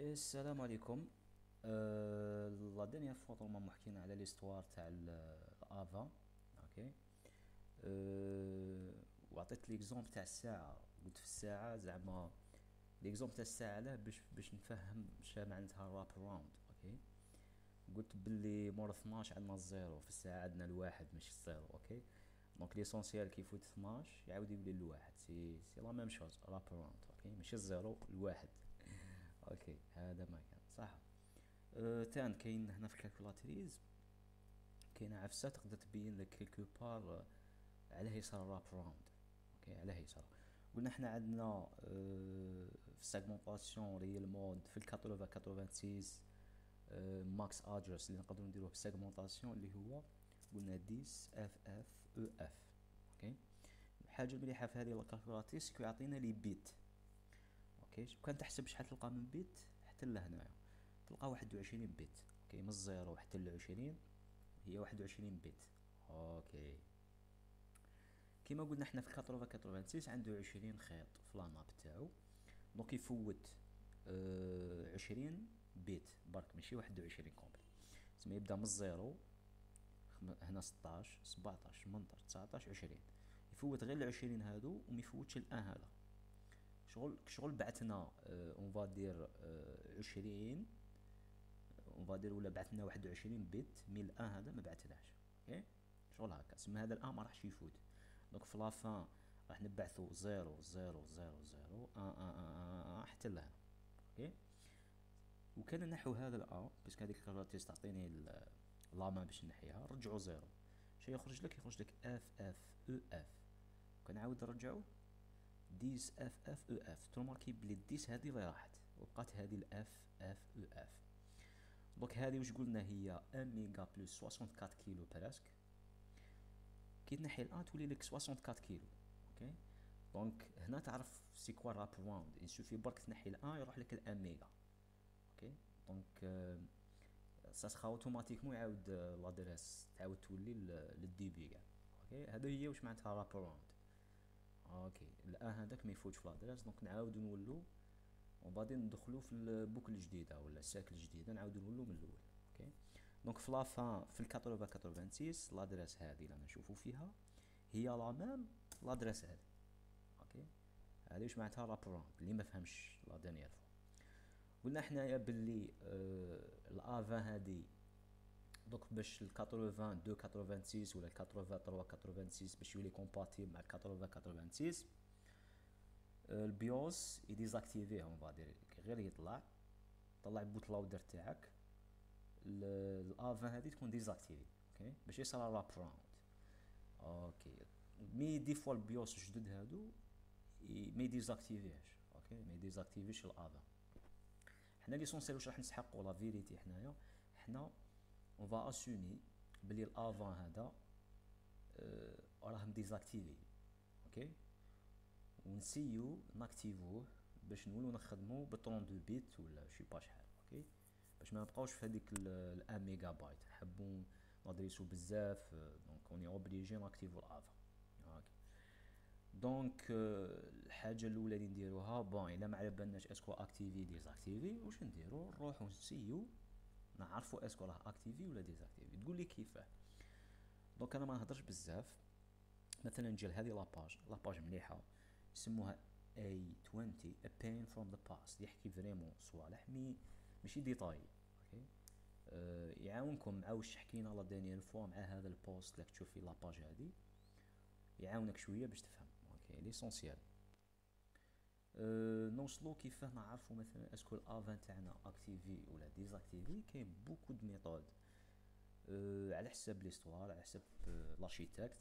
السلام عليكم. أه la dernière fois طولما حكينا على l'histoire تاع ال A20 okay أه وعطيت l'exemple تاع الساعة. قلت في الساعة زعما l'exemple تاع الساعة لا باش باش نفهم اش معناتها wrap around okay قلت باللي مور 12 عندنا ال zéro. في الساعة عندنا الواحد مش ال zéro. okay donc l'essentiel كي يفوت 12 يعاود يولي الواحد. c'est c'est la même chose wrap around okay ماشي ال zéro الواحد. okay هذا ما كان. صح. أه تاني كاين هنا في ال calculatrice كاينة عفسة تقدر تبين لك quelque part علاه يصير wrap around. okay علاه يصير قلنا حنا عندنا أه في ال segmentation real mode في ال 80 86 أه max adresse اللي نقدروا نديروه في ال segmentation اللي هو قلنا 10 F F E F. okay؟ الحاجة المليحه في هذه ال calculatrice يعطينا les bits okay كان تحسب شحال تلقى من bit حتى لهنايا تلقى واحد وعشرين bit. okay من ال zéro حتى لعشرين هي واحد وعشرين bit. okay. كيما قلنا حنا في quatre-vingt quatre-vingt-six عنده عشرين خيط في la nappe تاعو. donc يفوت آه عشرين bit. برك ماشي واحد وعشرين complet. تسمى يبدأ من ال zéro هنا ستاش سبعتاش تمنتاش تسعتاش عشرين. يفوت غير العشرين هادو وما يفوتش ال un هذا. شغل شغل بعثنا on va dire عشرين on va dire ولا بعثنا واحد وعشرين bits mais ال un هذا ما بعثناش. okay؟ شغل هكا. سما هذا ال un ما راحش يفوت. donc في la fin راح نبعثو zéro zéro zéro zéro un un un حتى لهنا okay؟ وكان نحو هذا ال un parce que هذيك ال calculatrice تعطيني لاما باش نحيها. رجعو زيرو شي يخرج لك يخرج لك اف اف أو اف كنعاود نرجعو. ديس اف اف أو اف. تروماركي بلي ديس اللي راحت. وبقات هذه الاف اف أو اف. دونك هذه واش قلنا؟ هي 1 ميغا بلس 64 كيلو براسك كي تنحي الان تولي لك 64 كيلو. أوكي؟ دونك هنا تعرف سي كوا راب راوند يسوفي برك تنحي الان يروح لك ال 1 ميغا OK؟ donc ça sera automatiquement يعاود l'adresse تعاود تولي لل début كاع. OK؟ هذا هي واش معناتها wrap around OK. الآن هذاك ما يفوتش في l'adresse donc نعاودو نولو وبعدين ندخلو في ال boucle الجديدة ولا ال cycle الجديدة نعاودو نولو من الأول. OK. donc في لافان في ال 80 86 l'adresse هذه اللي نشوفو فيها هي la même adresse هذه. OK. هذه واش معناتها؟ wrap around اللي ما فهمش la dernière fois. قلنا حنايا باللي آه ال A20 هذه donc باش ال 82 86 ولا ال 83 86 باش يولي compatible مع ال 80 86 البيوس يديزاكتيفيه اون فادير غير يطلع طلع ال bootloader تاعك ال A20 هذه تكون désactivé OK باش يصرا wrap around OK mais des fois ال BIOS الجدد هادو ما ي désactiver هش OK ما ي désactiver ش ال A20 حنا l'essentiel واش راح نسحقوا la vérité حنايا حنا on va assumer بلي ال A20 هذا آه راه م désactivé OK ونسيو ن activer وه باش نولو نخدمو ب 32 bit ولا شي با شحال OK باش ما نبقاوش في هذيك ال 1 mégabyte حبو ن adresser و بزاف دونك اوني اوبليجي ناكتيفو الافا أوكي دونك الحاجة الأولى اللي نديروها bon إلا ما على بالناش est-ce que activé désactivé واش نديرو؟ نروحو نسيو نعرفو est-ce que راه activé ولا désactivé. تقول لي كيفاه donc أنا ما نهضرش بزاف مثلا نجي لهذه la page la page مليحة يسموها A20 A Pain from the Past. يحكي vraiment صوالح mais ماشي détail OK؟ أه يعاونكم مع واش حكينا la dernière fois مع هذا ال post اللي تشوف في la page هذه. يعاونك شوية باش تفهم OK؟ l'essentiel نوصلو كيفاه نعرفو مثلا اسكو الافان تاعنا activé ولا désactivé كاين beaucoup de méthodes على حساب l'histoire على حساب l'architecture